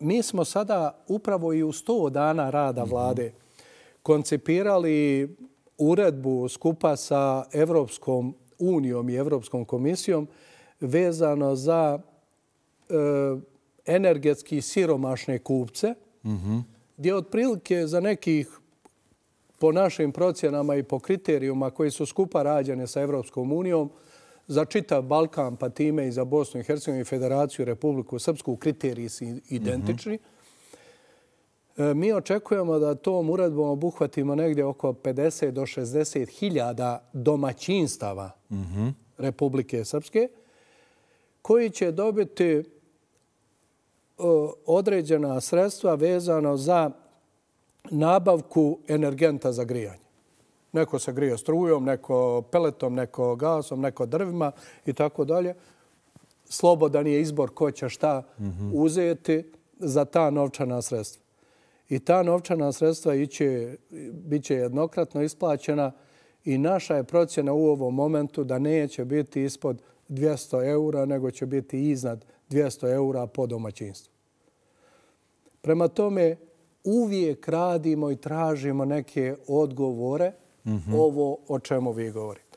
Mi smo sada upravo i u 100 dana rada vlade koncipirali uredbu skupa sa Evropskom unijom i Evropskom komisijom vezano za e, energetski siromašne kupce, gdje otprilike za nekih po našim procjenama i po kriterijuma koji su skupa rađene sa Evropskom unijom, za čitav Balkan, pa time i za Bosnu i Hercegovini, Federaciju, Republiku Srpsku, kriteriji su identični. E, mi očekujemo da tom uredbom obuhvatimo negdje oko 50 do 60 hiljada domaćinstava Republike Srpske, koji će dobiti e, određena sredstva vezano za nabavku energenta za grijanje. Neko se grije strujom, neko peletom, neko gasom, neko drvima i tako dalje. Slobodan je izbor ko će šta uzeti za ta novčana sredstva. I ta novčana sredstva iće, bit će jednokratno isplaćena i naša je procjena u ovom momentu da neće biti ispod 200 eura, nego će biti iznad 200 eura po domaćinstvu. Prema tome, uvijek radimo i tražimo neke odgovore Mhm. ovo o čemu vi govorite.